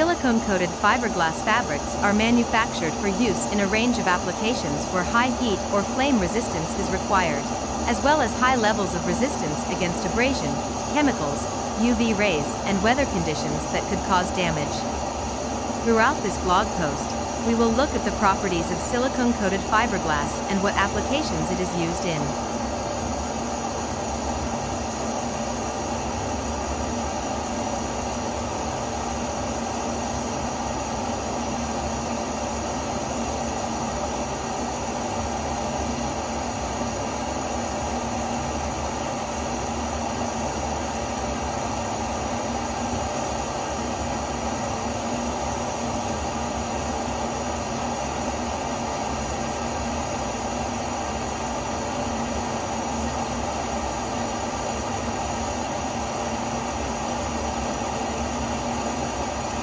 Silicone-coated fiberglass fabrics are manufactured for use in a range of applications where high heat or flame resistance is required, as well as high levels of resistance against abrasion, chemicals, UV rays, and weather conditions that could cause damage. Throughout this blog post, we will look at the properties of silicone-coated fiberglass and what applications it is used in.